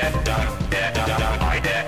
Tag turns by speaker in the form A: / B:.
A: 出た出た出た。